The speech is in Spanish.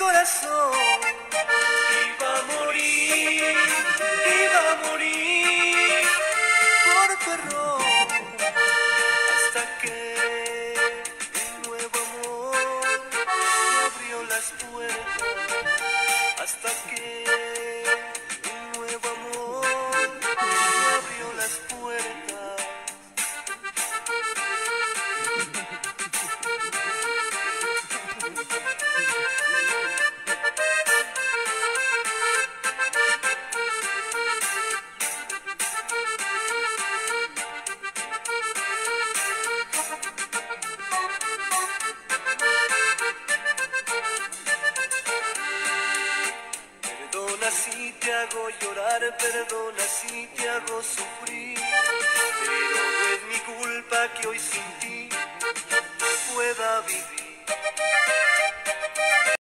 corazón. Iba a morir, iba a morir por tu hasta que un nuevo amor me abrió las puertas. Hasta que un nuevo amor me abrió las puertas si te hago llorar, perdona si te hago sufrir, pero no es mi culpa que hoy sin ti pueda vivir.